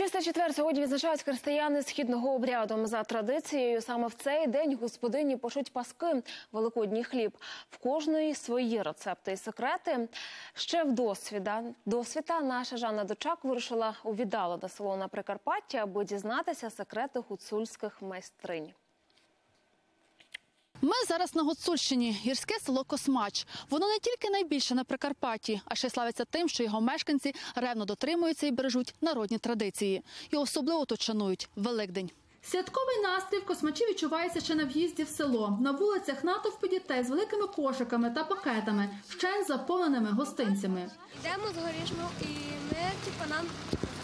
Чиста четвер сьогодні відзначають християни східного обряду. За традицією, саме в цей день господині пошуть паски, великодній хліб. В кожної свої рецепти і секрети. Ще в досвіда досвіта наша Жанна Дочак вирушила у віддалене село на Прикарпатті, аби дізнатися секрети гуцульських майстринь. Ми зараз на Гуцульщині, гірське село Космач. Воно не тільки найбільше на Прикарпатті, а ще славиться тим, що його мешканці ревно дотримуються і бережуть народні традиції. І особливо тут шанують Великдень. Святковий настрій в космачі відчувається ще на в'їзді в село. На вулицях натовпи дітей з великими кошиками та пакетами, вщент заповненими гостинцями. Йдемо з горішну і ми, типу, нам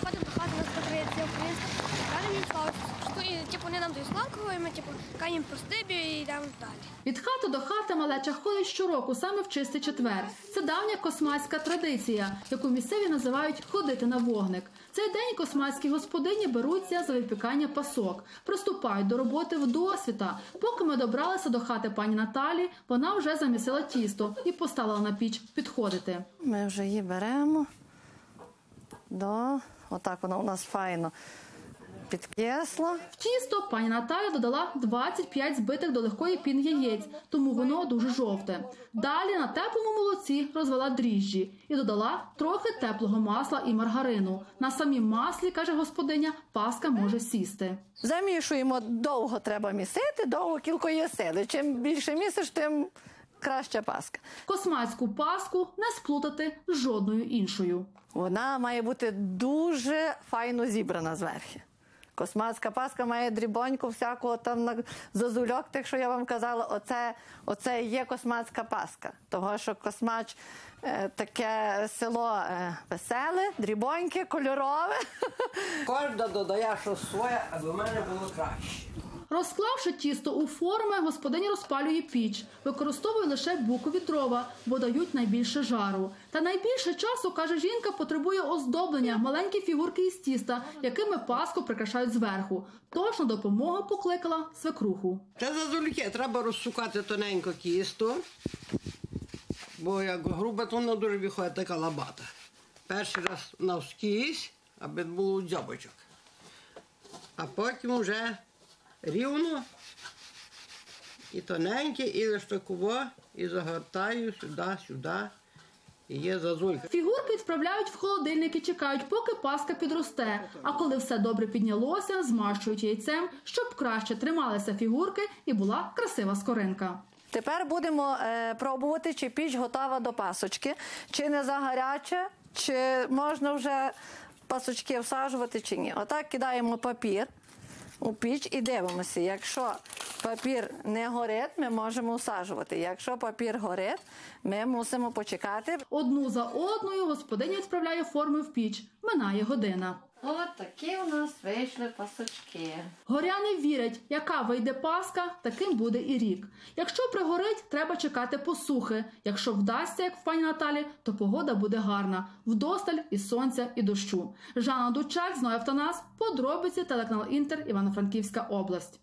заходимо до хати, нас традиція українська, типу вони нам дають славку, і ми типу кажемо простибі і йдемо далі. Від хати до хати малеча ходить щороку саме в чистий четвер. Це давня космацька традиція, яку місцеві називають ходити на вогник. Цей день космацькі господині беруться за випікання пасок, приступають до роботи в досвіта. Поки ми добралися до хати пані Наталі, вона вже замісила тісто і поставила на піч підходити. Ми вже її беремо. До, отак воно у нас файно підкисло. В тісто пані Наталя додала 25 збитих до легкої пін яєць, тому воно дуже жовте. Далі на теплому молоці розвела дріжджі і додала трохи теплого масла і маргарину. На самім маслі, каже господиня, паска може сісти. Замішуємо, довго треба місити, довго кілкої сили. Чим більше місиш, тим краща паска. Космацьку паску не сплутати з жодною іншою. Вона має бути дуже файно зібрана зверху. Космацька паска має дрібоньку всякого там на зозульок, тих, що я вам казала, оце, оце і є космацька паска. Того, що космач е, таке село е, веселе, дрібоньке, кольорове. Кожна додає що своє, аби в мене було краще. Розклавши тісто у форми, господиня розпалює піч, використовує лише букові дрова, бо дають найбільше жару. Та найбільше часу, каже жінка, потребує оздоблення маленькі фігурки із тіста, якими паску прикрашають зверху. Тож на допомогу покликала свекруху. Це зазульки, треба розсукати тоненько тісто, бо як грубе, то воно дуже виходить така лабата. Перший раз навскізь, аби було дзьобочок. А потім вже рівно і тоненьке, і лиштаково, і загортаю сюди, сюди. І є зазулька. Фігурки відправляють в холодильник і чекають, поки паска підросте. А коли все добре піднялося, змащують яйцем, щоб краще трималися фігурки і була красива скоринка. Тепер будемо е, пробувати, чи піч готова до пасочки, чи не загаряче, чи можна вже пасочки всаджувати, чи ні. Отак кидаємо папір у піч і дивимося. Якщо папір не горить, ми можемо усаджувати. Якщо папір горить, ми мусимо почекати. Одну за одною господиня відправляє форми в піч. Минає година. От такі у нас вийшли пасочки. Горяни вірять, яка вийде паска, таким буде і рік. Якщо пригорить, треба чекати посухи. Якщо вдасться, як в пані Наталі, то погода буде гарна. Вдосталь і сонця, і дощу. Жанна Дучак, Зноя Автонас, подробиці телеканал Інтер, Івано-Франківська область.